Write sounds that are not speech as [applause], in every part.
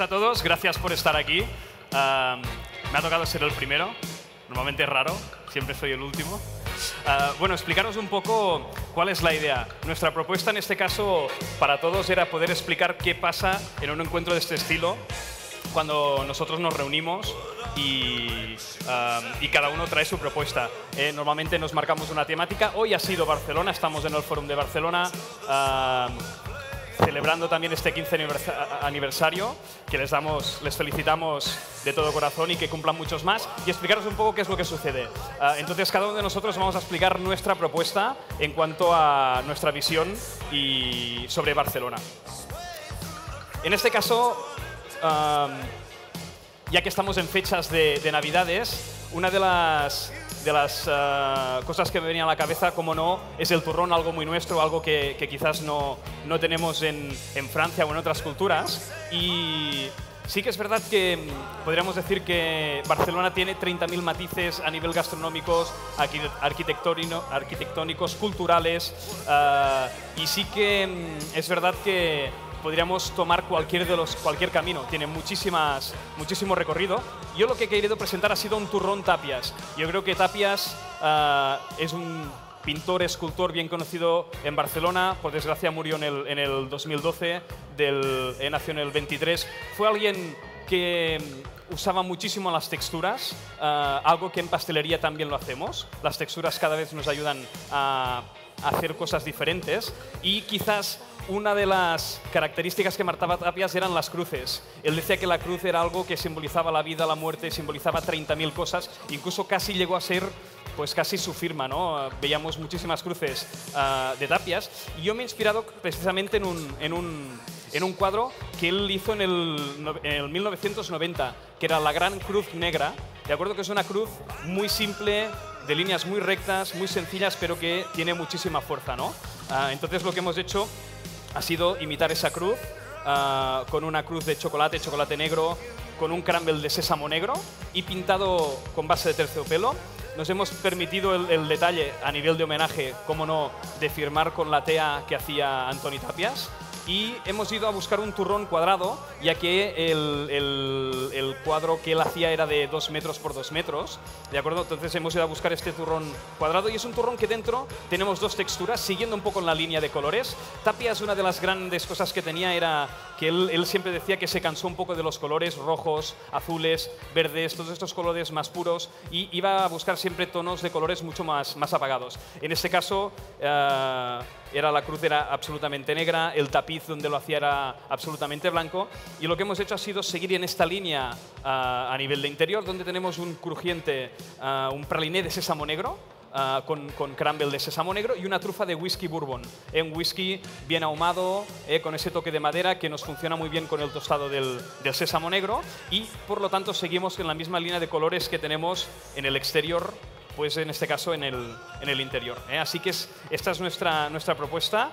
a todos, gracias por estar aquí. Um, me ha tocado ser el primero, normalmente es raro, siempre soy el último. Uh, bueno, explicaros un poco cuál es la idea. Nuestra propuesta en este caso para todos era poder explicar qué pasa en un encuentro de este estilo cuando nosotros nos reunimos y, um, y cada uno trae su propuesta. Eh, normalmente nos marcamos una temática. Hoy ha sido Barcelona, estamos en el Fórum de Barcelona. um, celebrando también este 15 aniversa- aniversario, que les, damos, les felicitamos de todo corazón y que cumplan muchos más, y explicaros un poco qué es lo que sucede. Ah, entonces, cada uno de nosotros vamos a explicar nuestra propuesta en cuanto a nuestra visión y sobre Barcelona. En este caso, am, ya que estamos en fechas de Navidades, una de las, de las ah, cosas que me venía a la cabeza, como no, es el turrón, algo muy nuestro, algo que, quizás no, no tenemos en, en Francia o en otras culturas. Y sí que es verdad que mm, podríamos decir que Barcelona tiene 30.000 matices a nivel gastronómicos, arqui- arquitectónico- arquitectónicos, culturales, ah, y sí que mm, es verdad que podríamos tomar cualquier, de los, cualquier camino. Tiene muchísimas, muchísimo recorrido. Yo lo que he querido presentar ha sido un turrón Tapias. Yo creo que Tapias ah, es un pintor, escultor bien conocido en Barcelona. Por desgracia murió en el, en el 2012, del, eh, nació en el 23. Fue alguien que mm, usaba muchísimo las texturas, ah, algo que en pastelería también lo hacemos. Las texturas cada vez nos ayudan a hacer cosas diferentes y quizás una de las características que marcaba Tapias eran las cruces. Él decía que la cruz era algo que simbolizaba la vida, la muerte, simbolizaba 30.000 cosas, incluso casi llegó a ser pues casi su firma, ¿no? Veíamos muchísimas cruces ah, de Tapias y yo me he inspirado precisamente en un, en un, en un cuadro que él hizo en el, en el 1990, que era la Gran Cruz Negra. De acuerdo que es una cruz muy simple, de líneas muy rectas, muy sencillas, pero que tiene muchísima fuerza, ¿no? Ah, entonces lo que hemos hecho ha sido imitar esa cruz ah, con una cruz de chocolate, chocolate negro, con un crumble de sésamo negro y pintado con base de terciopelo. Nos hemos permitido el, detalle a nivel de homenaje, como no, de firmar con la tea que hacía Antoni Tapias. Y hemos ido a buscar un turrón cuadrado, ya que el, el- el cuadro que él hacía era de 2 metros por 2 metros, ¿de acuerdo? Entonces hemos ido a buscar este turrón cuadrado y es un turrón que dentro tenemos dos texturas, siguiendo un poco en la línea de colores. Tapias, una de las grandes cosas que tenía era que él, él siempre decía que se cansó un poco de los colores rojos, azules, verdes, todos estos colores más puros y iba a buscar siempre tonos de colores mucho más, más apagados. En este caso, eh, era la cruz era absolutamente negra, el tapiz donde lo hacía era absolutamente blanco y lo que hemos hecho ha sido seguir en esta línea ah, a nivel de interior donde tenemos un crujiente, ah, un praliné de sésamo negro ah, con, con crumble de sésamo negro y una trufa de whisky bourbon. Eh, un whisky bien ahumado, eh, con ese toque de madera que nos funciona muy bien con el tostado del, del sésamo negro y por lo tanto seguimos en la misma línea de colores que tenemos en el exterior pues en este caso en el, en el interior. ¿eh? Así que es- esta es nuestra, nuestra propuesta,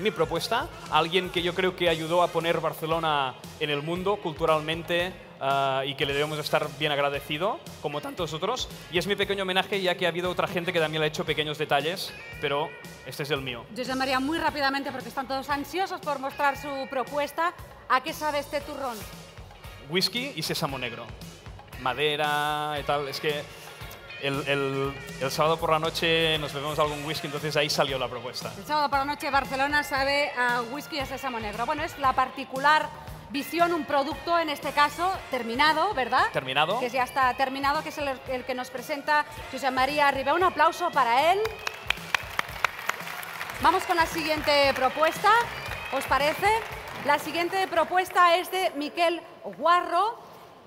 mi propuesta, alguien que yo creo que ayudó a poner Barcelona en el mundo culturalmente ah, y que le debemos estar bien agradecido, como tantos otros. Y es mi pequeño homenaje, ya que ha habido otra gente que también le ha hecho pequeños detalles, pero este es el mío. José María, muy rápidamente, porque están todos ansiosos por mostrar su propuesta. ¿A qué sabe este turrón? Whisky y sésamo negro. Madera y tal, es que... El, el- el sábado por la noche nos bebemos algún whisky, entonces ahí salió la propuesta. El sábado por la noche Barcelona sabe a whisky y a sésamo negro. Bueno, es la particular visión, un producto, en este caso, terminado, ¿verdad? Terminado. Que ya está terminado, que es el, el que nos presenta José María Ribé. Un aplauso para él. Vamos con la siguiente propuesta, ¿os parece? La siguiente propuesta es de Miquel Guarro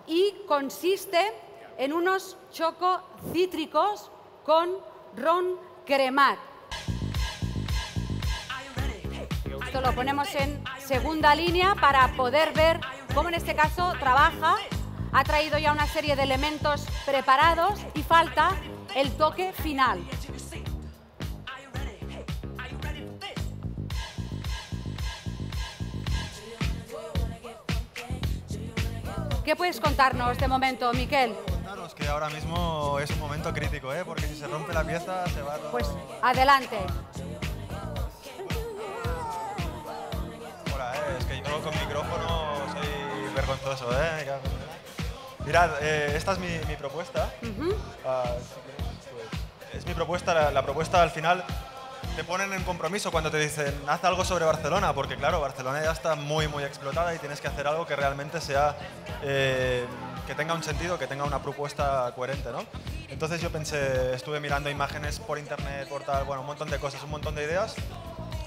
y consiste en unos choco cítricos con ron cremat. Esto lo ponemos en segunda línea para poder ver cómo en este caso trabaja. Ha traído ya una serie de elementos preparados y falta el toque final. ¿Qué puedes contarnos de momento, Miquel? Que ahora mismo es un momento crítico, ¿eh? porque si se rompe la pieza se va todo Pues adelante. fuera, ¿eh? Es que yo con micrófono soy vergonzoso, ¿eh? Mirad, eh, esta es mi, mi propuesta. Ah, pues, es mi propuesta, la, la propuesta al final te ponen en compromiso cuando te dicen haz algo sobre Barcelona, porque claro, Barcelona ya está muy muy explotada y tienes que hacer algo que realmente sea eh, que tenga un sentido, que tenga una propuesta coherente, ¿no? Entonces yo pensé, estuve mirando imágenes por internet, por tal, bueno, un montón de cosas, un montón de ideas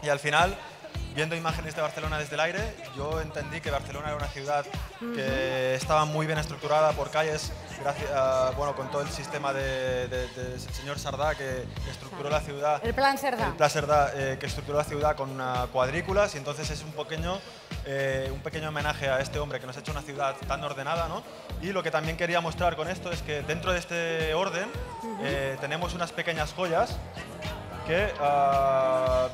y al final viendo imágenes de Barcelona desde el aire, yo entendí que Barcelona era una ciudad que estaba muy bien estructurada por calles, gracias, a- bueno, con todo el sistema de, de- del señor Sardá que estructuró la ciudad. El plan Cerdá. El plan Cerdá, eh, que estructuró la ciudad con ah, cuadrículas y entonces es un pequeño, eh, un pequeño homenaje a este hombre que nos ha hecho una ciudad tan ordenada, ¿no? Y lo que también quería mostrar con esto es que dentro de este orden eh, tenemos unas pequeñas joyas que ah,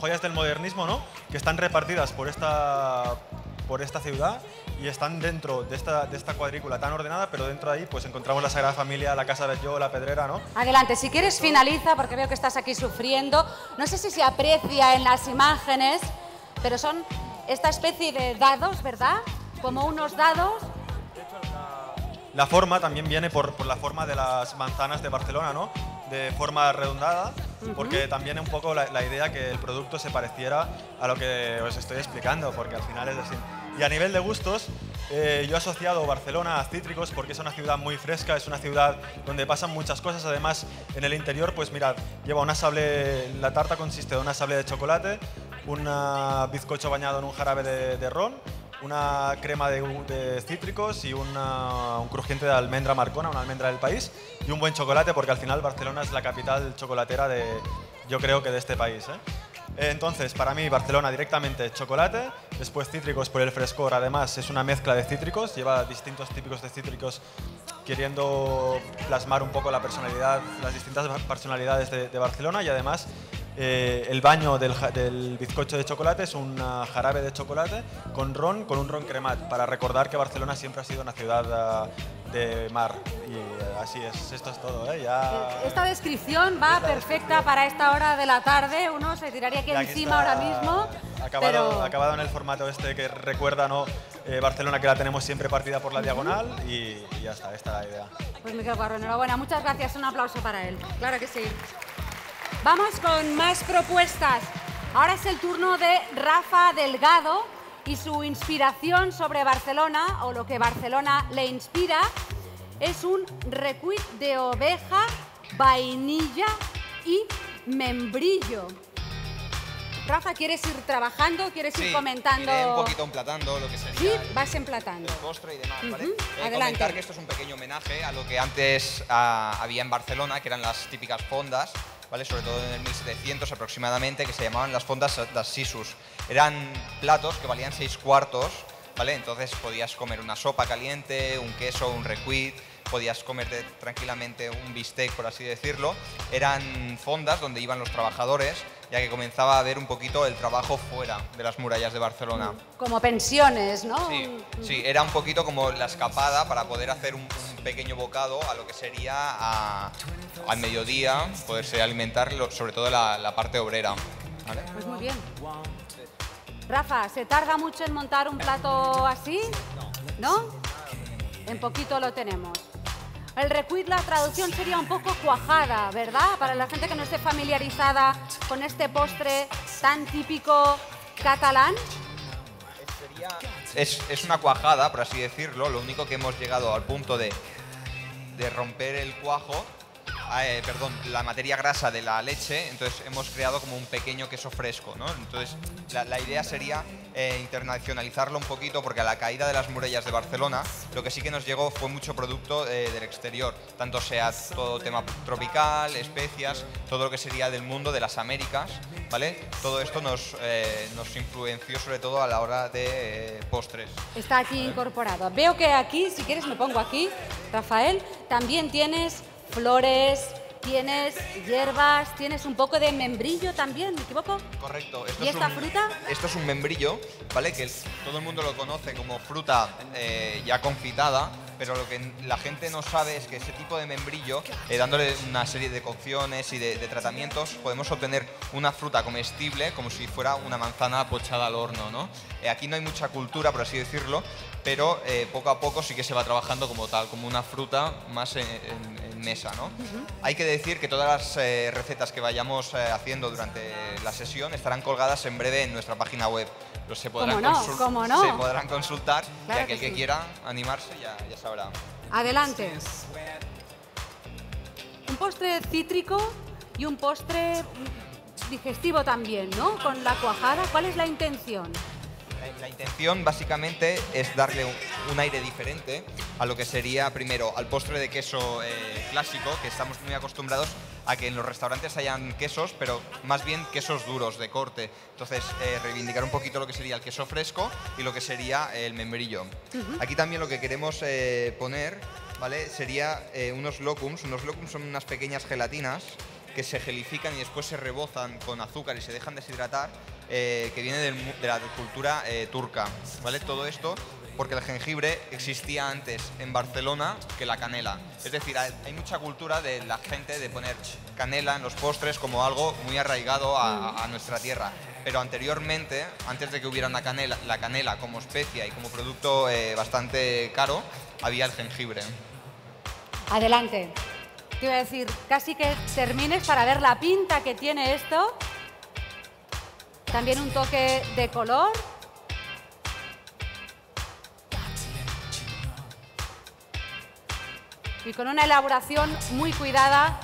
joyas del modernismo, ¿no? Que están repartidas por esta por esta ciudad y están dentro de esta, de esta cuadrícula tan ordenada, pero dentro de ahí pues encontramos la Sagrada Familia, la Casa de Yo, la Pedrera, ¿no? Adelante, si quieres finaliza porque veo que estás aquí sufriendo. No sé si se aprecia en las imágenes, pero son esta especie de dados, ¿verdad? Como unos dados. La forma también viene por, por la forma de las manzanas de Barcelona, ¿no? De forma redondada, porque también un poco la, la idea que el producto se pareciera a lo que os estoy explicando, porque al final es así. Y a nivel de gustos, eh, yo he asociado Barcelona a cítricos porque es una ciudad muy fresca, es una ciudad donde pasan muchas cosas. Además, en el interior, pues mirad, lleva una sable, la tarta consiste de una sable de chocolate, un ah, bizcocho bañado en un jarabe de, ron, una crema de, cítricos y una- un crujiente de almendra marcona, una almendra del país, y un buen chocolate, porque al final Barcelona es la capital chocolatera de, yo creo que de este país. ¿eh? Entonces, para mí, Barcelona directamente chocolate, después cítricos por el frescor, además es una mezcla de cítricos, lleva distintos típicos de cítricos queriendo plasmar un poco la personalidad, las distintas personalidades de, de Barcelona y además eh, el baño del, del bizcocho de chocolate es un jarabe de chocolate con ron, con un ron cremat, para recordar que Barcelona siempre ha sido una ciudad ah, de mar. Y eh, así es, esto es todo. ¿eh? Ya, Esta descripción va perfecta para esta hora de la tarde. Uno se tiraría aquí aquí encima está ahora mismo. Acabado, pero acabado en el formato este que recuerda ¿no? Eh, Barcelona que la tenemos siempre partida por la diagonal y, y ya está, esta es la idea. Pues Miquel Guarro, enhorabuena. Muchas gracias. Un aplauso para él. Claro que sí. Vamos con más propuestas. Ahora es el turno de Rafa Delgado y su inspiración sobre Barcelona, o lo que Barcelona le inspira, es un recuit de oveja, vainilla y membrillo. Rafa, ¿quieres ir trabajando? ¿Quieres ir comentando? iré un poquito emplatando lo que sería Sí, el- vas emplatando. el postre y demás, Eh, comentar que esto es un pequeño homenaje a lo que antes había en Barcelona, que eran las típicas fondas, ¿vale? Sobre todo en el 1700 aproximadamente, que se llamaban las fondas das sisus. Eran platos que valían seis cuartos, ¿vale? Entonces podías comer una sopa caliente, un queso, un recuit, podías comerte tranquilamente un bistec, por así decirlo. Eran fondas donde iban los trabajadores, ya que comenzaba a ver un poquito el trabajo fuera de las murallas de Barcelona. Como pensiones, ¿no? Sí, sí, era un poquito como la escapada para poder hacer un, un pequeño bocado a lo que sería a- al mediodía, poderse alimentar lo- sobre todo la, la parte obrera. ¿vale? Pues muy bien. Rafa, ¿se tarda mucho en montar un plato así? ¿No? En poquito lo tenemos. El recuit, la traducción sería un poco cuajada, ¿verdad? Para la gente que no esté familiarizada con este postre tan típico catalán. Es, es una cuajada, por así decirlo, lo único que hemos llegado al punto de, de romper el cuajo, eh, perdón, la materia grasa de la leche, entonces hemos creado como un pequeño queso fresco, ¿no? Entonces la, la idea sería eh, internacionalizarlo un poquito porque a la caída de las murallas de Barcelona lo que sí que nos llegó fue mucho producto eh, del exterior, tanto sea todo tema tropical, especias, todo lo que sería del mundo de las Américas, ¿vale? Todo esto nos, nos influenció sobre todo a la hora de postres. Está aquí incorporado. Veo que aquí, si quieres me pongo aquí, Rafael, también tienes flores, tienes hierbas, tienes un poco de membrillo también, ¿me equivoco? Correcto. Esto ¿Y es esta un- fruta? Esto es un membrillo, ¿vale? Que todo el mundo lo conoce como fruta eh, ya confitada, pero lo que la gente no sabe es que ese tipo de membrillo, eh, dándole una serie de cocciones y de, de tratamientos, podemos obtener una fruta comestible como si fuera una manzana pochada al horno. ¿no? Eh, aquí no hay mucha cultura, por así decirlo, pero poco a poco sí que se va trabajando como tal, como una fruta más en mesa. ¿no? Hay que decir que todas las eh, recetas que vayamos eh, haciendo durante la sesión estarán colgadas en breve en nuestra página web. Los se podrán, ¿Cómo no? consul- ¿Cómo no? se podrán consultar Claro y aquel que quiera animarse ya, ya sabrá. Adelante. Un postre cítrico y un postre digestivo también, ¿no? Con la cuajada. ¿Cuál es la intención? La, intención básicamente es darle un, un aire diferente a lo que sería primero al postre de queso eh, clásico, que estamos muy acostumbrados a que en los restaurantes hayan quesos, pero más bien quesos duros, de corte. Entonces, eh, reivindicar un poquito lo que sería el queso fresco y lo que sería el membrillo. Aquí también lo que queremos eh, poner, ¿vale? Sería unos locums. Unos locums son unas pequeñas gelatinas que se gelifican y después se rebozan con azúcar y se dejan deshidratar, eh, que viene del de la cultura eh, turca. ¿vale? Todo esto porque el jengibre existía antes en Barcelona que la canela. Es decir, hay mucha cultura de la gente de poner canela en los postres como algo muy arraigado a, a nuestra tierra. Pero anteriormente, antes de que hubiera una canela, la canela como especia y como producto eh, bastante caro, había el jengibre. Adelante. Te iba a decir, casi que termines para ver la pinta que tiene esto. También un toque de color. Y con una elaboración muy cuidada.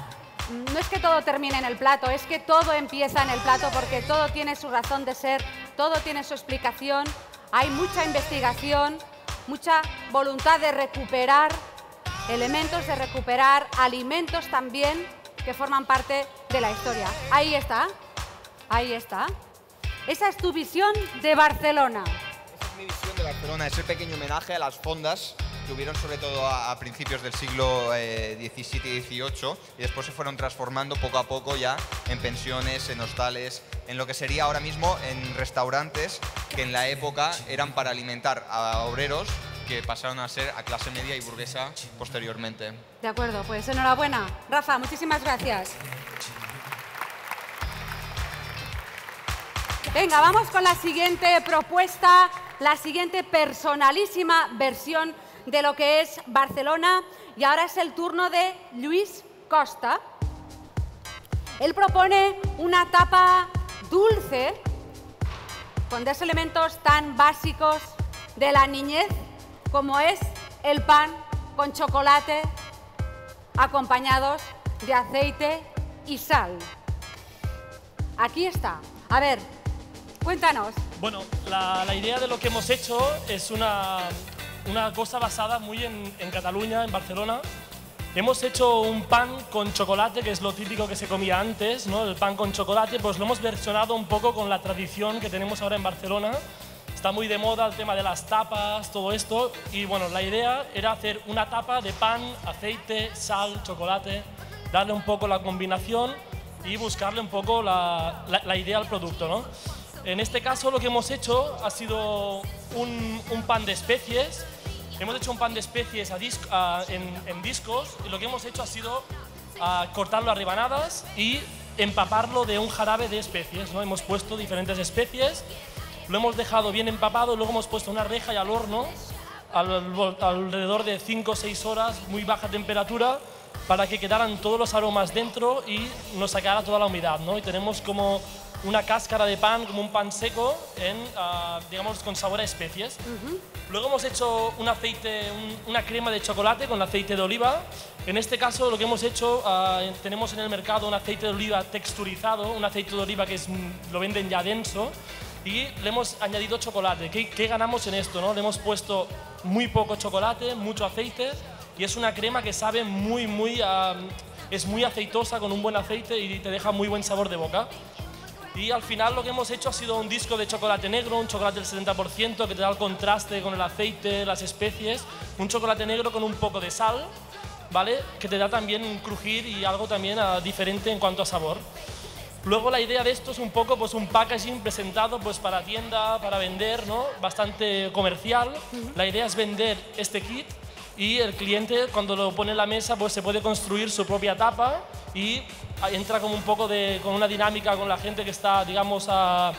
No es que todo termine en el plato, es que todo empieza en el plato porque todo tiene su razón de ser, todo tiene su explicación. Hay mucha investigación, mucha voluntad de recuperar elementos, de recuperar alimentos también que forman parte de la historia. Ahí está, ahí está. Esa es tu visión de Barcelona. Esa es mi visión de Barcelona, ese pequeño homenaje a las fondas que hubieron sobre todo a, a principios del siglo eh, XVII y XVIII y después se fueron transformando poco a poco ya en pensiones, en hostales, en lo que sería ahora mismo en restaurantes que en la época eran para alimentar a obreros que pasaron a ser a clase media y burguesa posteriormente. De acuerdo, pues enhorabuena. Rafa, muchísimas gracias. Venga, vamos con la siguiente propuesta, la siguiente personalísima versión de lo que es Barcelona. Y ahora es el turno de Luis Costa. Él propone una tapa dulce con dos elementos tan básicos de la niñez como es el pan con chocolate acompañados de aceite y sal. Aquí está. A ver, cuéntanos. Bueno, la, idea de lo que hemos hecho es una, una cosa basada muy en, en Cataluña, en Barcelona. Hemos hecho un pan con chocolate, que es lo típico que se comía antes, ¿no? El pan con chocolate, pues lo hemos versionado un poco con la tradición que tenemos ahora en Barcelona. Está muy de moda el tema de las tapas, todo esto. Y bueno, la idea era hacer una tapa de pan, aceite, sal, chocolate, darle un poco la combinación y buscarle un poco la, la- la idea al producto, ¿no? En este caso lo que hemos hecho ha sido un, un pan de especies. Hemos hecho un pan de especies a dis- a- en, en discos y lo que hemos hecho ha sido a cortarlo a rebanadas y empaparlo de un jarabe de especies. ¿no? Hemos puesto diferentes especies, lo hemos dejado bien empapado, luego hemos puesto una reja y al horno al- alrededor de 5 o 6 horas, muy baja temperatura, para que quedaran todos los aromas dentro y nos sacara toda la humedad. ¿no? Y tenemos como una cáscara de pan, como un pan seco, en, ah, digamos, con sabor a especies. Luego hemos hecho un aceite, un- una crema de chocolate con aceite de oliva. En este caso lo que hemos hecho, ah, tenemos en el mercado un aceite de oliva texturizado, un aceite de oliva que es, lo venden ya denso, y le hemos añadido chocolate. ¿Qué, qué ganamos en esto? No? Le hemos puesto muy poco chocolate, mucho aceite, y es una crema que sabe muy, muy, es muy aceitosa con un buen aceite y te deja muy buen sabor de boca. Y al final lo que hemos hecho ha sido un disco de chocolate negro, un chocolate del 70% que te da el contraste con el aceite, las especies, un chocolate negro con un poco de sal, ¿vale? Que te da también un crujir y algo también ah, diferente en cuanto a sabor. Luego la idea de esto es un poco pues un packaging presentado pues para tienda, para vender, ¿no? Bastante comercial. La idea es vender este kit y el cliente cuando lo pone en la mesa pues se puede construir su propia tapa y entra como un poco de, con una dinámica con la gente que está, digamos, a,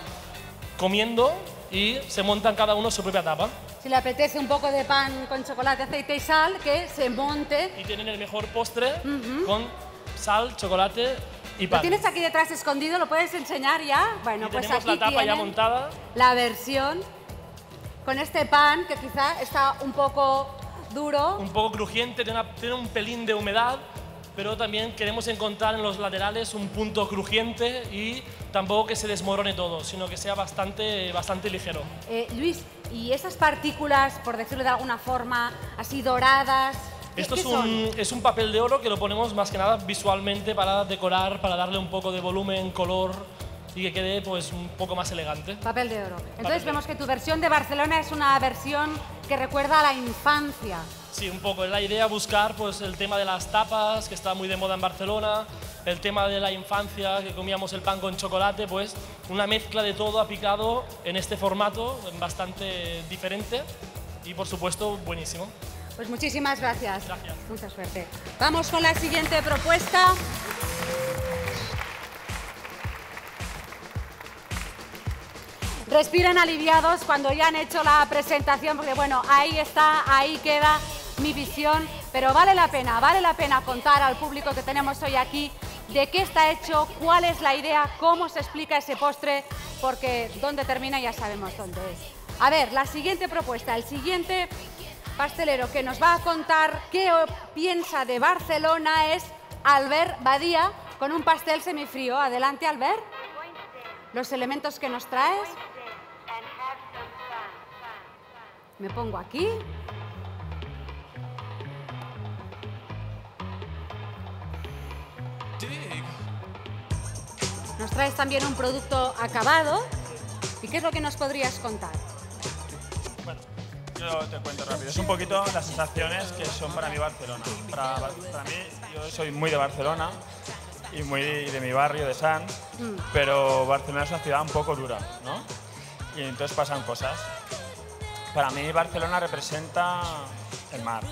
comiendo y se montan cada uno su propia tapa. Si le apetece un poco de pan con chocolate, aceite y sal, que se monte. Y tienen el mejor postre con sal, chocolate y. Lo tienes aquí detrás escondido, ¿lo puedes enseñar ya? Bueno, pues tenemos aquí la tapa ya montada. La versión con este pan que quizá está un poco duro. Un poco crujiente, tiene un pelín de humedad, pero también queremos encontrar en los laterales un punto crujiente y tampoco que se desmorone todo, sino que sea bastante, bastante ligero. Eh, Luis, ¿y esas partículas, por decirlo de alguna forma, así doradas? Esto es un, es un papel de oro que lo ponemos más que nada visualmente para decorar, para darle un poco de volumen, color y que quede pues un poco más elegante. Papel de oro. Entonces vemos que tu versión de Barcelona es una versión que recuerda a la infancia. Sí, un poco. Es la idea buscar pues, el tema de las tapas, que está muy de moda en Barcelona, el tema de la infancia, que comíamos el pan con chocolate, pues una mezcla de todo aplicado en este formato bastante diferente y por supuesto buenísimo. Pues muchísimas gracias. Gracias. Mucha suerte. Vamos con la siguiente propuesta. Respiran aliviados cuando ya han hecho la presentación, porque bueno, ahí está, ahí queda mi visión, pero vale la pena, vale la pena contar al público que tenemos hoy aquí de qué está hecho, cuál es la idea, cómo se explica ese postre, porque dónde termina ya sabemos dónde es. A ver, la siguiente propuesta, el siguiente pastelero que nos va a contar qué piensa de Barcelona es Albert Badía con un pastel semifrío. Adelante, Albert. Los elementos que nos traes. Me pongo aquí. Nos traes también un producto acabado. ¿Y qué es lo que nos podrías contar? Yo te cuento rápido. Es un poquito las sensaciones que son para mí Barcelona. Para, para mí, yo soy muy de Barcelona y muy de mi barrio, de Sants, mm. pero Barcelona es una ciudad un poco dura, ¿no? Y entonces pasan cosas. Para mí Barcelona representa el mar.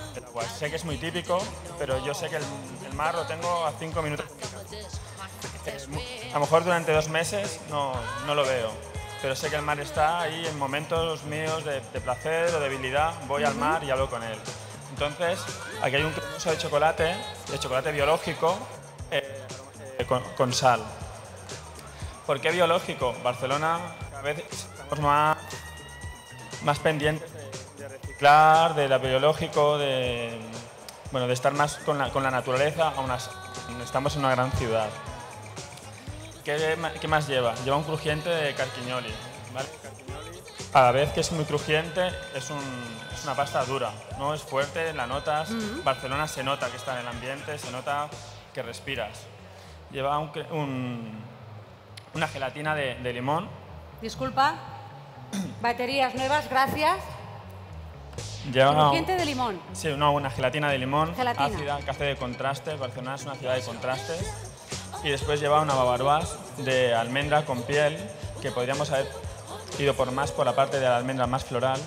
sé que es muy típico, pero yo sé que el, el mar lo tengo a cinco minutos a lo mejor durante dos meses no, no, lo veo, pero sé que el mar está ahí en momentos míos de, placer o debilidad, voy al mar y hablo con él. Entonces, aquí hay un cremoso de chocolate, de chocolate biológico, eh, eh, con, sal. ¿Por qué biológico? Barcelona cada vez estamos más, más pendientes de, reciclar, de lo biológico, de, bueno, de estar más con la, con la naturaleza, aún estamos en una gran ciudad. ¿Qué, más lleva? Lleva un crujiente de carquiñoli. A la vez que es muy crujiente, es, una pasta dura, ¿no? Es fuerte, la notas. Barcelona se nota que está en el ambiente, se nota que respiras. Lleva una gelatina de, limón. Disculpa. Baterías nuevas, gracias. Lleva crujiente de limón. Sí, una gelatina de limón ácida que hace de contraste. Barcelona es una ciudad de contrastes y después lleva una bavaroise de almendra con piel, que podríamos haber ido por más por la parte de la almendra más floral,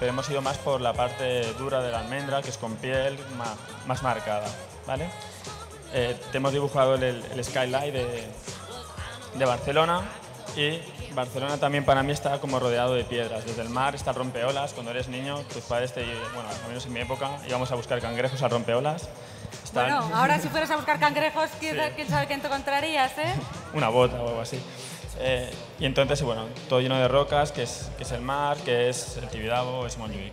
pero hemos ido más por la parte dura de la almendra, que es con piel más, marcada. ¿vale? Eh, te hemos dibujado el, skyline de, de Barcelona y Barcelona también para mí está como rodeado de piedras. Desde el mar está el rompeolas. Cuando eres niño, tus padres te, bueno, al menos en mi época, íbamos a buscar cangrejos al rompeolas bueno, ahora si fueras a buscar cangrejos, ¿quién, sabe quién te encontrarías, eh? [laughs] Una bota o algo así. Eh, y entonces, bueno, todo lleno de rocas, que es, que es el mar, que es el Tibidabo, es Montjuic.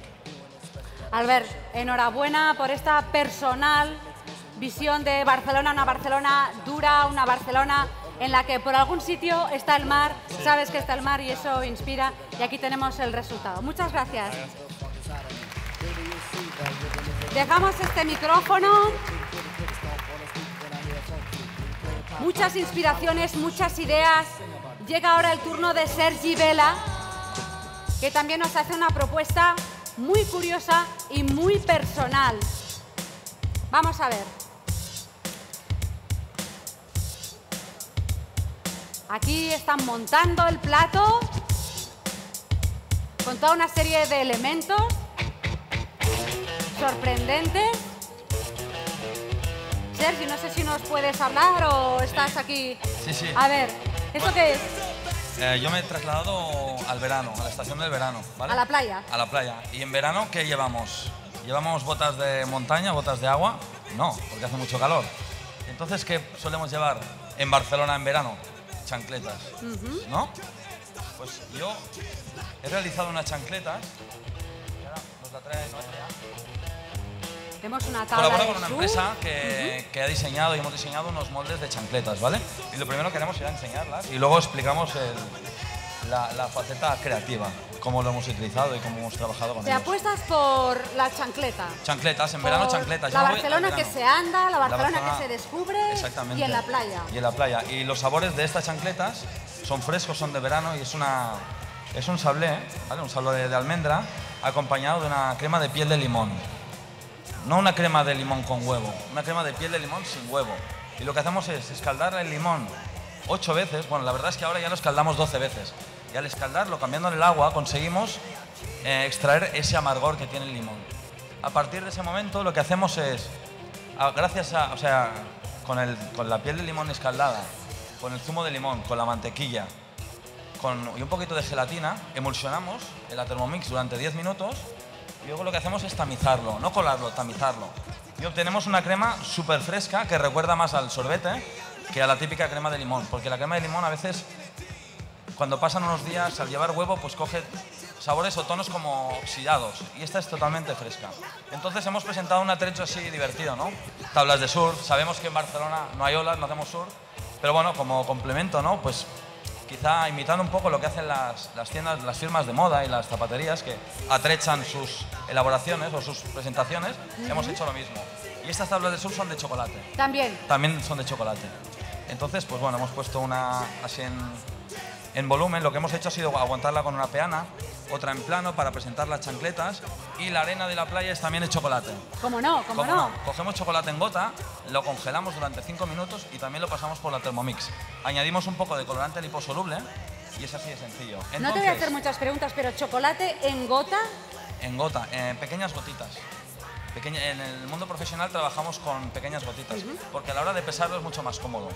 Albert, enhorabuena por esta personal visión de Barcelona, una Barcelona dura, una Barcelona en la que por algún sitio está el mar, sabes que está el mar y eso inspira y aquí tenemos el resultado. Muchas gracias. Dejamos este micrófono. Muchas inspiraciones, muchas ideas. Llega ahora el turno de Sergi Vela, que también nos hace una propuesta muy curiosa y muy personal. Vamos a ver. Aquí están montando el plato con toda una serie de elementos sorprendentes. Sergi, no sé si nos puedes hablar o estás aquí. Sí, sí. A ver, ¿esto qué es? Eh, yo me he trasladado al verano, a la estación del verano, ¿vale? A la playa. A la playa. ¿Y en verano qué llevamos? ¿Llevamos botas de montaña, botas de agua? No, porque hace mucho calor. Entonces, ¿qué solemos llevar en Barcelona en verano? Chancletas, ¿no? Pues yo he realizado unas chancletas. nos la trae Noelia. Tenemos una tabla Colaboro con una empresa que, que ha diseñado y hemos diseñado unos moldes de chancletas, ¿vale? Y lo primero que haremos será enseñarlas y luego explicamos el- la, la faceta creativa, cómo lo hemos utilizado y cómo hemos trabajado con Te ellos. apuestas por la chancleta. Chancletas, en verano chancletas. La voy Barcelona que se anda, la Barcelona Barcelona- que se descubre Exactamente. y en la playa. Y en la playa. Y los sabores de estas chancletas son frescos, son de verano y es una es un sablé, ¿vale? Un sablé de, de almendra acompañado de una crema de piel de limón. No una crema de limón con huevo, una crema de piel de limón sin huevo. Y lo que hacemos es escaldar el limón ocho veces. Bueno, la verdad es que ahora ya lo escaldamos 12 veces. Y al escaldarlo, cambiando el agua, conseguimos eh, extraer ese amargor que tiene el limón. A partir de ese momento, lo que hacemos es, gracias a, o sea, con, el- con la piel de limón escaldada, con el zumo de limón, con la mantequilla, con, y un poquito de gelatina, emulsionamos en la Thermomix durante 10 minutos luego lo que hacemos es tamizarlo, no colarlo, tamizarlo. Y obtenemos una crema súper fresca que recuerda más al sorbete que a la típica crema de limón, porque la crema de limón a veces, cuando pasan unos días al llevar huevo, pues coge sabores o tonos como oxidados y esta es totalmente fresca. Entonces hemos presentado un atrecho así divertido, ¿no? Tablas de surf, sabemos que en Barcelona no hay olas, no hacemos surf, pero bueno, como complemento, ¿no? Pues quizá imitando un poco lo que hacen las, las tiendas, las firmas de moda y las zapaterías que atrechan sus elaboraciones o sus presentaciones, hemos hecho lo mismo. Y estas tablas de surf son de chocolate, También. también son de chocolate. Entonces, pues bueno, hemos puesto una así en, en volumen. Lo que hemos hecho ha sido aguantarla con una peana, otra en plano para presentar las chancletas y la arena de la playa es también de chocolate. ¿Cómo no? ¿Cómo, ¿Cómo no? no? Cogemos chocolate en gota, lo congelamos durante 5 minutos y también lo pasamos por la Thermomix. Añadimos un poco de colorante liposoluble y es así de sencillo. no te voy a hacer muchas preguntas, pero chocolate en gota. En gota, en pequeñas gotitas. Pequeña- en el mundo profesional trabajamos con pequeñas gotitas, porque a la hora de pesarlo es mucho más cómodo.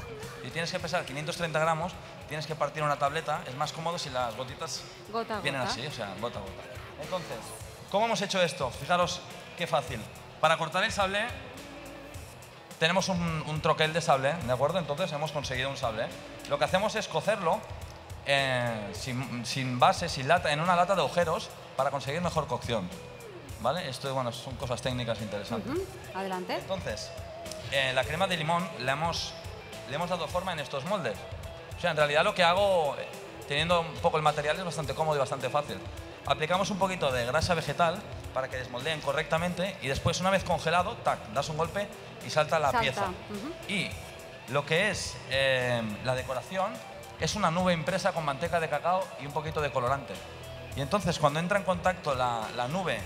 Si tienes que pesar 530 gramos, tienes que partir una tableta, es más cómodo si las gotitas Gota vienen gota. así, o sea, gota a gota. Entonces, ¿cómo hemos hecho esto? Fijaros qué fácil. Para cortar el sable tenemos un, un troquel de sable, ¿de acuerdo? Entonces hemos conseguido un sable. Lo que hacemos es cocerlo eh, sin, sin base, sin lata, en una lata de agujeros para conseguir mejor cocción. ¿Vale? Esto bueno, son cosas técnicas interesantes. Ujú, Adelante. Entonces, eh, la crema de limón le hemos, le hemos dado forma en estos moldes. O sea, en realidad lo que hago, eh, teniendo un poco el material, es bastante cómodo y bastante fácil. Aplicamos un poquito de grasa vegetal para que desmoldeen correctamente y después, una vez congelado, tac, das un golpe y salta la Salta, pieza. ujú. Y lo que es eh, la decoración es una nube impresa con manteca de cacao y un poquito de colorante. Y entonces, cuando entra en contacto la, la nube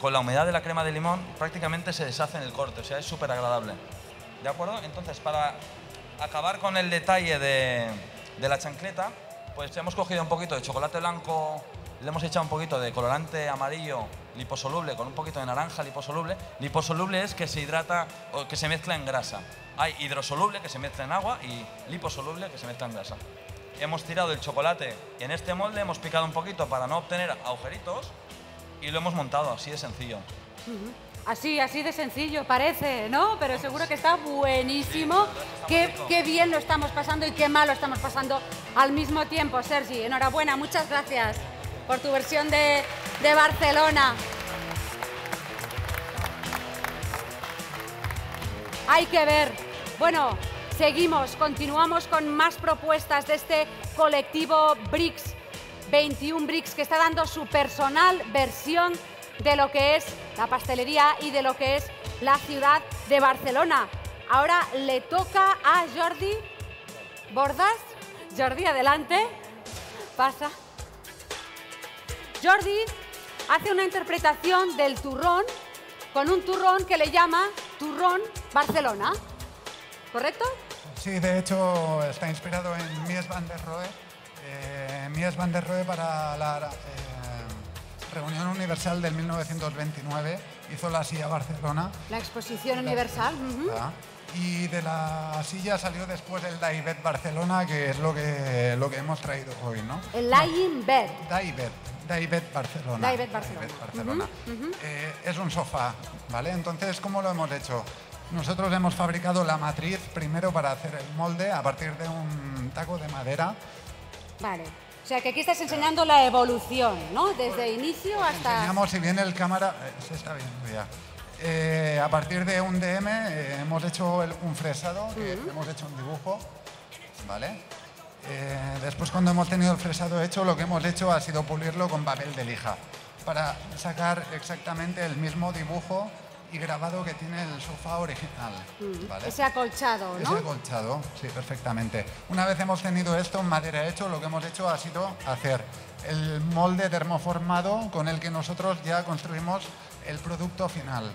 con la humedad de la crema de limón, prácticamente se deshace en el corte, o sea, es súper agradable. ¿De acuerdo? Entonces, para acabar con el detalle de, de la chancleta, pues hemos cogido un poquito de chocolate blanco, le hemos echado un poquito de colorante amarillo liposoluble con un poquito de naranja liposoluble. Liposoluble es que se hidrata o que se mezcla en grasa. Hay hidrosoluble que se mezcla en agua y liposoluble que se mezcla en grasa. Hemos tirado el chocolate en este molde, hemos picado un poquito para no obtener agujeritos y lo hemos montado, así de sencillo. Así, así de sencillo parece, ¿no? Pero seguro que está buenísimo. Qué, qué bien lo estamos pasando y qué mal lo estamos pasando al mismo tiempo. Sergi, enhorabuena, muchas gracias por tu versión de, de Barcelona. Hay que ver. Bueno, seguimos, continuamos con más propuestas de este colectivo BRICS, 21 BRICS, que está dando su personal versión de lo que es la pastelería y de lo que es la ciudad de Barcelona. Ahora le toca a Jordi Bordas. Jordi, adelante. Pasa. Jordi hace una interpretación del turrón con un turrón que le llama Turrón Barcelona. ¿Correcto? Sí, de hecho está inspirado en Mies van der Rohe. Eh, Mies van der Rohe para la eh, Reunión Universal del 1929 hizo la silla Barcelona. La exposición universal. Y de la silla salió después el Daibet Barcelona, que es lo que, lo que hemos traído hoy, ¿no? El Lying Bed. Daibet. Daibet Barcelona. Daibet Barcelona. Barcelona. Eh, es un sofá, ¿vale? Entonces, ¿cómo lo hemos hecho? Nosotros hemos fabricado la matriz primero para hacer el molde a partir de un taco de madera. Vale. O sea, que aquí estás enseñando la evolución, ¿no? Desde inicio hasta... Enseñamos, si viene el cámara... Eh, se está viendo ya. Eh, a partir de un DM eh, hemos hecho un fresado, hemos hecho un dibujo, ¿vale? después cuando hemos tenido el fresado hecho, lo que hemos hecho ha sido pulirlo con papel de lija para sacar exactamente el mismo dibujo y grabado que tiene el sofá original. Mm. Ese acolchado, ¿no? Ese acolchado, sí, perfectamente. Una vez hemos tenido esto en madera hecho, lo que hemos hecho ha sido hacer el molde termoformado con el que nosotros ya construimos el producto final,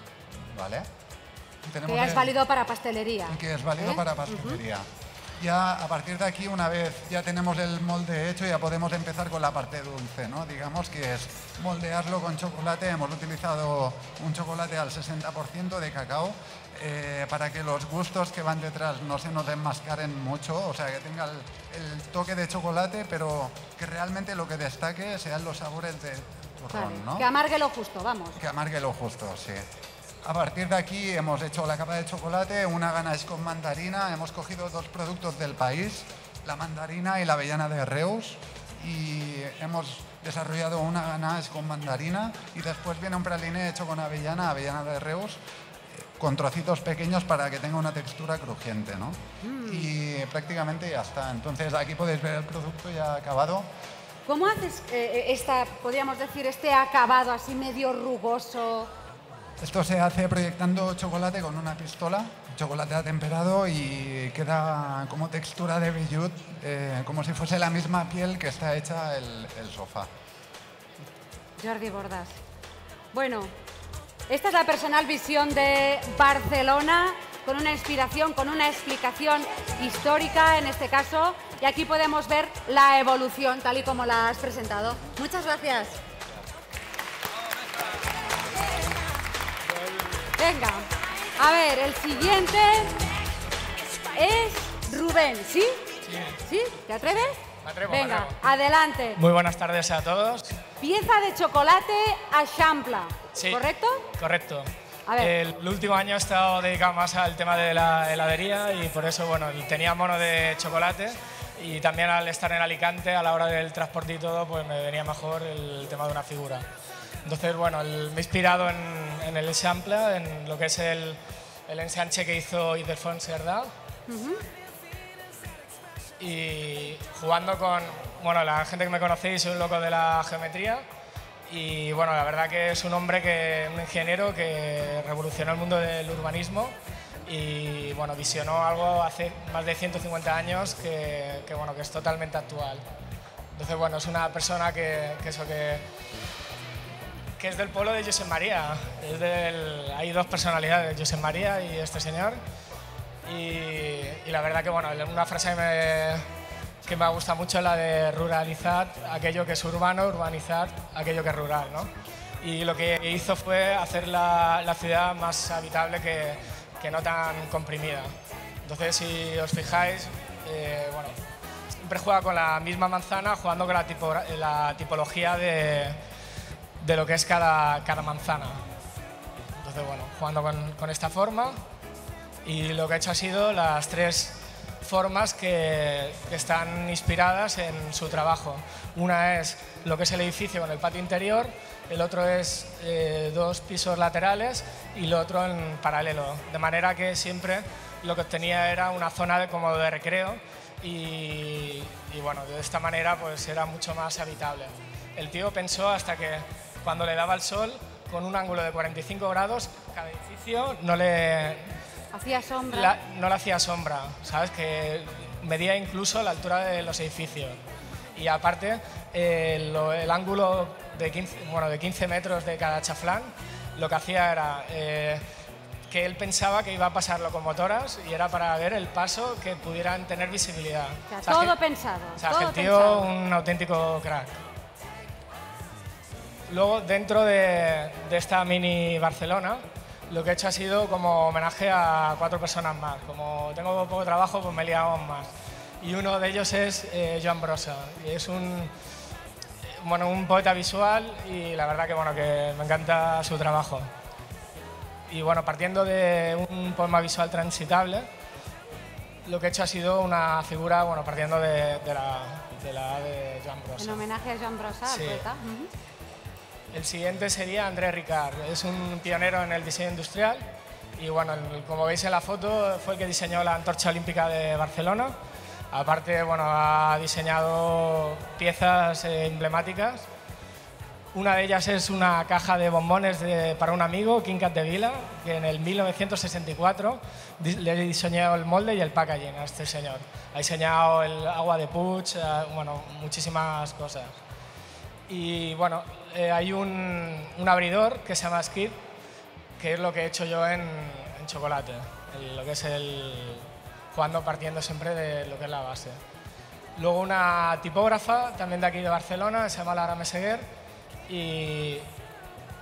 ¿vale? que es válido para pastelería. que es válido ¿eh? para pastelería ya a partir de aquí, una vez ya tenemos el molde hecho, ya podemos empezar con la parte dulce, ¿no? Digamos que es moldearlo con chocolate. Hemos utilizado un chocolate al 60% de cacao eh, para que los gustos que van detrás no se nos desmascaren mucho, o sea, que tenga el, toque de chocolate, pero que realmente lo que destaque sean los sabores de turrón, ¿no? Que amargue lo justo, vamos. Que amargue lo justo, sí. A partir de aquí hemos hecho la capa de chocolate, una ganache con mandarina, hemos cogido dos productos del país, la mandarina y la avellana de Reus, y hemos desarrollado una ganache con mandarina y después viene un praline hecho con avellana, avellana de Reus, con trocitos pequeños para que tenga una textura crujiente, ¿no? Mm. Y prácticamente ya está. Entonces aquí podéis ver el producto ya acabado. ¿Cómo haces eh, eh, esta, podríamos decir, este acabado así medio rugoso? Esto se hace proyectando chocolate con una pistola, chocolate atemperado y queda como textura de vellut, eh, como si fuese la misma piel que está hecha el, el sofá. Jordi Bordas. Bueno, esta es la personal visión de Barcelona, con una inspiración, con una explicación histórica en este caso, y aquí podemos ver la evolución tal y como la has presentado. Muchas gracias. Venga, a ver, el siguiente es Rubén, ¿sí? Sí. ¿Te atreves? Me atrevo, Venga, adelante. Muy buenas tardes a todos. Pieza de chocolate a champla, sí, ¿correcto? Correcto. A ver. El, último año he estado dedicado más al tema de la heladería y por eso, bueno, tenía mono de chocolate y también al estar en Alicante, a la hora del transporte y todo, pues me venía mejor el tema de una figura. Entonces, bueno, me he inspirado en, el sample, en lo que es el, el ensanche que hizo Ildefonso Erdal. Y jugando con, bueno, la gente que me conocéis, soy un loco de la geometría. Y bueno, la verdad que es un hombre que, un ingeniero que revolucionó el mundo del urbanismo y bueno, visionó algo hace más de 150 años que, que bueno, que es totalmente actual. Entonces, bueno, es una persona que, que eso que que es del pueblo de José María. Hay dos personalidades, José María y este señor. Y, la verdad que, bueno, una frase que me, gusta mucho es la de ruralizar aquello que es urbano, urbanizar aquello que es rural, ¿no? Y lo que hizo fue hacer la, ciudad más habitable que, que, no tan comprimida. Entonces, si os fijáis, eh, siempre juega con la misma manzana, jugando con la tipología de, de lo que es cada, cada manzana. Entonces, bueno, jugando con, con, esta forma y lo que ha hecho ha sido las tres formas que, que, están inspiradas en su trabajo. Una es lo que es el edificio con el patio interior, el otro es eh, dos pisos laterales y el otro en paralelo, de manera que siempre lo que obtenía era una zona de, como de recreo y, y bueno, de esta manera pues era mucho más habitable. El tío pensó hasta que cuando le daba el sol, con un ángulo de 45 grados, cada edificio no le... Hacía sombra. no le hacía sombra, ¿sabes? Que medía incluso la altura de los edificios. Y aparte, el, ángulo de 15, bueno, de 15 metros de cada chaflán, lo que hacía era... Eh, que él pensaba que iba a pasar locomotoras y era para ver el paso que pudieran tener visibilidad. O sea, todo pensado. O sea, el tío un auténtico crack. Luego, dentro de, de esta mini Barcelona, lo que he hecho ha sido como homenaje a cuatro personas más. Como tengo poco trabajo, pues me he liado más. Y uno de ellos es eh, Joan Brossa. Y es un, bueno, un poeta visual y la verdad que, bueno, que me encanta su trabajo. Y bueno, partiendo de un poema visual transitable, lo que he hecho ha sido una figura, bueno, partiendo de, de la, de la de Joan Brossa. En homenaje a Joan Brossa, Sí. poeta. Ujú. El siguiente sería André Ricard, es un pionero en el diseño industrial y bueno, como veis en la foto fue el que diseñó la antorcha olímpica de Barcelona. Aparte, bueno, ha diseñado piezas eh, emblemáticas. Una de ellas es una caja de bombones de- para un amigo, King Cat de Vila, que en el 1964 di- le diseñó el molde y el packaging a este señor. Ha diseñado el agua de Puig, eh, bueno, muchísimas cosas. Y bueno, eh, hay un, un abridor que se llama Skid, que es lo que he hecho yo en, en chocolate, el- lo que es el jugando partiendo siempre de lo que es la base. Luego una tipógrafa, también de aquí de Barcelona, se llama Lara Meseguer, y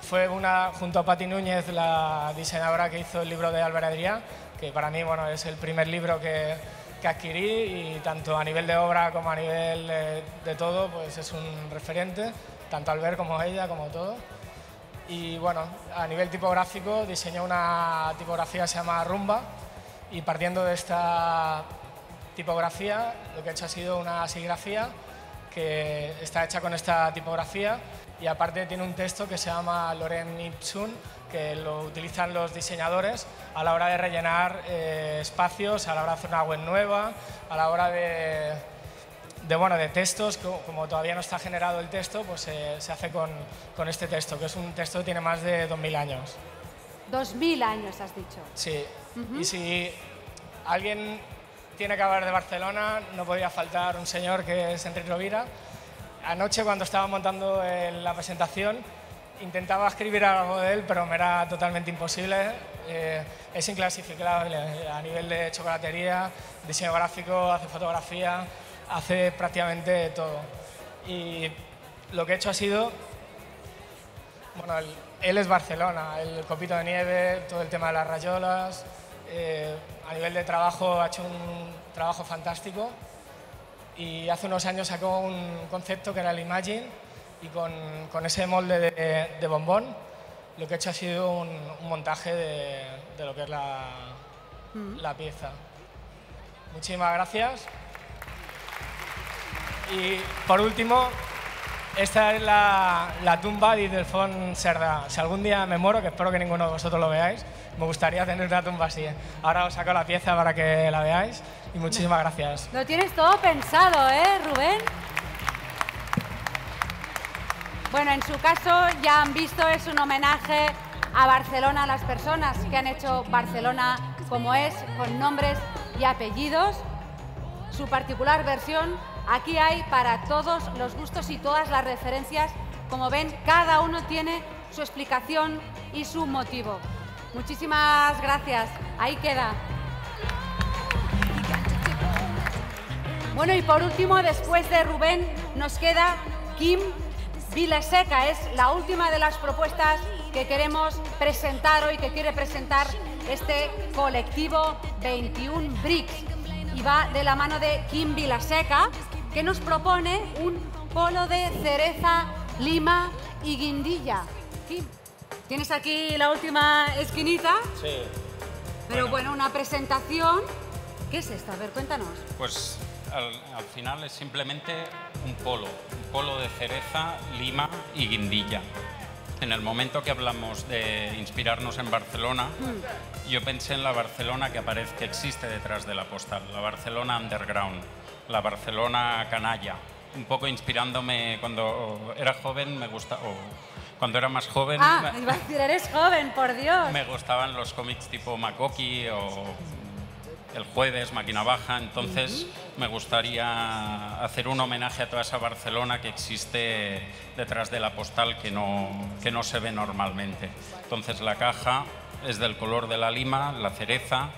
fue una, junto a Pati Núñez, la diseñadora que hizo el libro de Álvaro Adrià, que para mí bueno, es el primer libro que, que adquirí y tanto a nivel de obra como a nivel eh, de todo, pues es un referente, tanto Albert como ella, como todo. Y bueno, a nivel tipográfico diseñó una tipografía que se llama Rumba y partiendo de esta tipografía lo que he hecho ha sido una serigrafía que está hecha con esta tipografía y aparte tiene un texto que se llama Loren Ipsum que lo utilizan los diseñadores a la hora de rellenar eh, espacios, a la hora de hacer una web nueva, a la hora de, de, bueno, de textos, co- como todavía no está generado el texto, pues eh, se hace con, con este texto, que es un texto que tiene más de 2.000 años. Dos mil años, has dicho. Sí, y si alguien tiene que hablar de Barcelona, no podía faltar un señor que es Enrique Rovira. Anoche, cuando estaba montando eh, la presentación, intentaba escribir algo de él, pero me era totalmente imposible. Eh, es inclasificable a nivel de chocolatería, diseño gráfico, hace fotografía, hace prácticamente todo. Y lo que he hecho ha sido bueno, el- él es Barcelona, el copito de nieve, todo el tema de las rayolas. eh, a nivel de trabajo ha hecho un trabajo fantástico y hace unos años sacó un concepto que era el Imagine y con, con ese molde de, de bombón lo que he hecho ha sido un, un montaje de, de lo que es la, la pieza. Muchísimas gracias. Y por último, esta es la, la tumba de Ildefonso Cerdà. Si algún día me muero, que espero que ninguno de vosotros lo veáis, me gustaría tener una tumba así. Ahora os saco la pieza para que la veáis y muchísimas gracias. Lo tienes todo pensado, ¿eh, Rubén? Bueno, en su caso ya han visto, es un homenaje a Barcelona, a las personas que han hecho Barcelona como es, con nombres y apellidos. Su particular versión, aquí hay para todos los gustos y todas las referencias. Como ven, cada uno tiene su explicación y su motivo. Muchísimas gracias. Ahí queda. Bueno, y por último, después de Rubén, nos queda Kim Vilaseca. Es la última de las propuestas que queremos presentar hoy, que quiere presentar este colectivo 21 Bricks. Y va de la mano de Kim Vilaseca, que nos propone un polo de cereza, lima y guindilla. Kim, tienes aquí la última esquinita, Sí. pero bueno, una presentación. ¿Qué es esto? A ver, cuéntanos. Pues al, al final es simplemente un polo, un polo de cereza, lima y guindilla. En el momento que hablamos de inspirarnos en Barcelona, yo pensé en la Barcelona que aparece, que existe detrás de la postal, la Barcelona underground, la Barcelona canalla. Un poco inspirándome cuando era joven, me gusta, o cuando era más joven, Ah, [laughs] iba a decir, eres joven, por Dios. me gustaban los cómics tipo Makoki o El Jueves, Máquina Baja, entonces me gustaría hacer un homenaje a toda esa Barcelona que existe detrás de la postal que no, que no se ve normalmente. Entonces la caja es del color de la lima, la cereza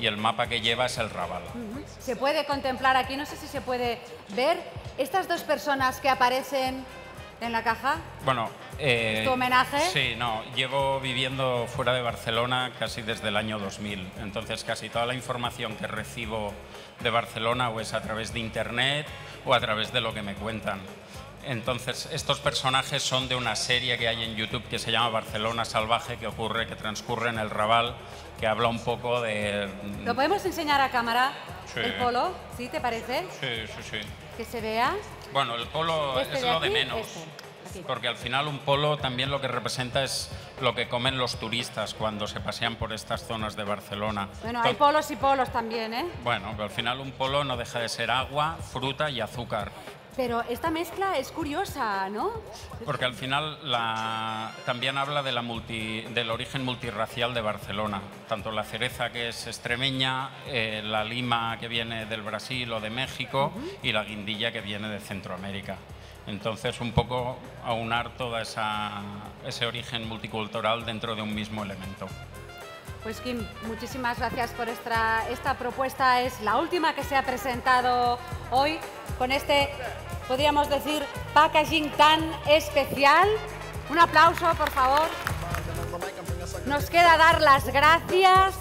y el mapa que lleva es el Raval. Ujú. Se puede contemplar aquí, no sé si se puede ver, estas dos personas que aparecen en la caja. Bueno, eh, ¿Tu homenaje? Sí, no, llevo viviendo fuera de Barcelona casi desde el año 2000, entonces casi toda la información que recibo de Barcelona o es a través de internet o a través de lo que me cuentan. Entonces, estos personajes son de una serie que hay en YouTube que se llama Barcelona Salvaje, que ocurre, que transcurre en el Raval, que habla un poco de... ¿Lo podemos enseñar a cámara? Sí. ¿El polo? ¿Sí? ¿Te parece? Sí, sí, sí. Que se vea. Bueno, el polo Este es de lo de menos. este. Porque al final un polo también lo que representa es lo que comen los turistas cuando se pasean por estas zonas de Barcelona. Bueno, hay polos y polos también, ¿eh? Bueno, pero al final un polo no deja de ser agua, fruta y azúcar. Pero esta mezcla es curiosa, ¿no? Porque al final la- también habla de la multi- del origen multirracial de Barcelona. Tanto la cereza que es extremeña, eh, la lima que viene del Brasil o de México y la guindilla que viene de Centroamérica. Entonces, un poco aunar todo esa, ese origen multicultural dentro de un mismo elemento. Pues Kim, muchísimas gracias por esta, esta propuesta. Es la última que se ha presentado hoy con este, podríamos decir, packaging tan especial. Un aplauso, por favor. Nos queda dar las gracias.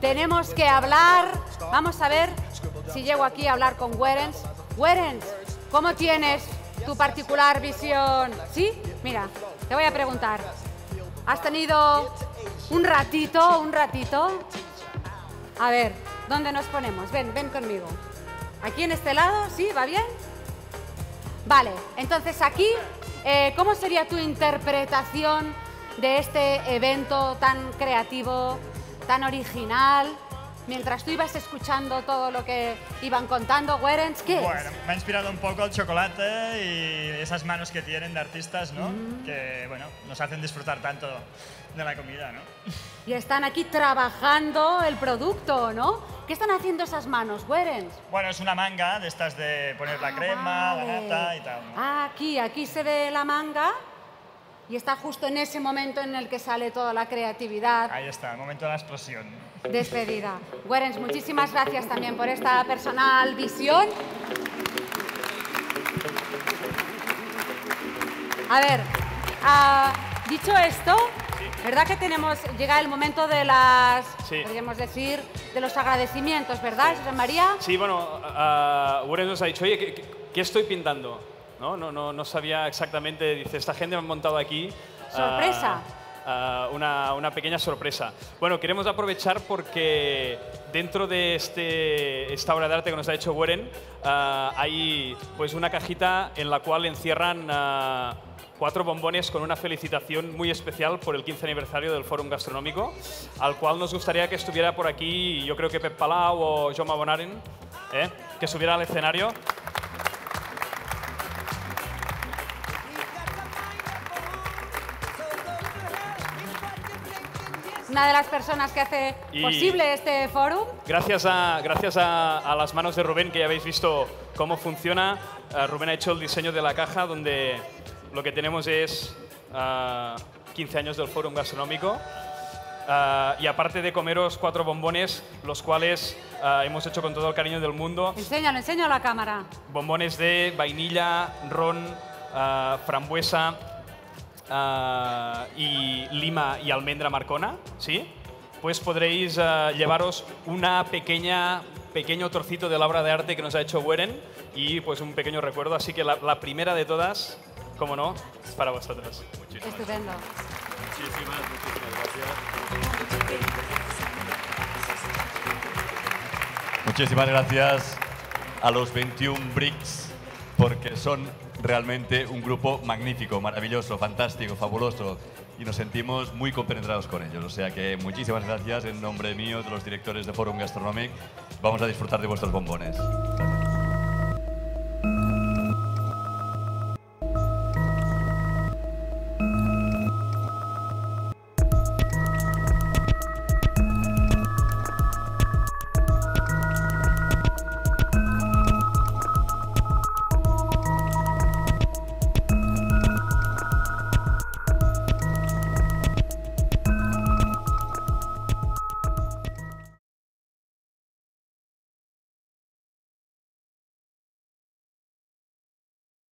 Tenemos que hablar. Vamos a ver si llego aquí a hablar con Werens. Werens, ¿cómo tienes tu particular visión? ¿Sí? Mira, te voy a preguntar. ¿Has tenido un ratito, un ratito? A ver, ¿dónde nos ponemos? Ven, ven conmigo. ¿Aquí en este lado? ¿Sí? ¿Va bien? Vale, entonces aquí, eh, ¿cómo sería tu interpretación de este evento tan creativo, tan original? Mientras tú ibas escuchando todo lo que iban contando, Werens, ¿qué es? Bueno, me ha inspirado un poco el chocolate y esas manos que tienen de artistas, ¿no? Mm. Que, bueno, nos hacen disfrutar tanto de la comida, ¿no? Y están aquí trabajando el producto, ¿no? ¿Qué están haciendo esas manos, Werens? Bueno, es una manga de estas de poner la crema, la vale. nata y tal. ¿no? Ah, aquí, aquí se ve la manga y está justo en ese momento en el que sale toda la creatividad Ahí está, el momento de la explosión. despedida. Werens, muchísimas gracias también por esta personal visión. A ver, ah, dicho esto, ¿verdad que tenemos, llega el momento de las, Sí. podríamos decir, de los agradecimientos, ¿verdad, José María? Sí, bueno, uh, nos ha dicho, oye, ¿qué, qué- estoy pintando? ¿No? No, no, no sabía exactamente, dice, esta gente me ha montado aquí. ah, Sorpresa. ah, una, una pequeña sorpresa. Bueno, queremos aprovechar porque dentro de este, esta obra de arte que nos ha hecho Warren ah, hay pues una cajita en la cual encierran ah, cuatro bombones con una felicitación muy especial por el 15 aniversario del Fórum Gastronómico, al cual nos gustaría que estuviera por aquí, yo creo que Pep Palau o Jaume Bonaren, ¿eh? que subiera al escenario. Una de las personas que hace Y- posible este fórum. Gracias, a, gracias a, a las manos de Rubén, que ya habéis visto cómo funciona, eh, Rubén ha hecho el diseño de la caja donde lo que tenemos es ah, 15 años del Fórum Gastronómico. Ah, y aparte de comeros cuatro bombones, los cuales ah, hemos hecho con todo el cariño del mundo, Enséñalo, enséñalo a la cámara. bombones de vainilla, ron, frambuesa y lima y almendra marcona, ¿sí? Pues podréis llevaros una pequeña pequeño trocito de la obra de arte que nos ha hecho Weren y pues un pequeño recuerdo. Así que la, la primera de todas, como no, es para vosotros. Estupendo. Muchísimas, Muchísimas gracias a los 21 Bricks porque son realmente un grupo magnífico, maravilloso, fantástico, fabuloso y nos sentimos muy compenetrados con ellos. O sea que muchísimas gracias en nombre mío, de los directores de Forum Gastronomic. Vamos a disfrutar de vuestros bombones. Gracias.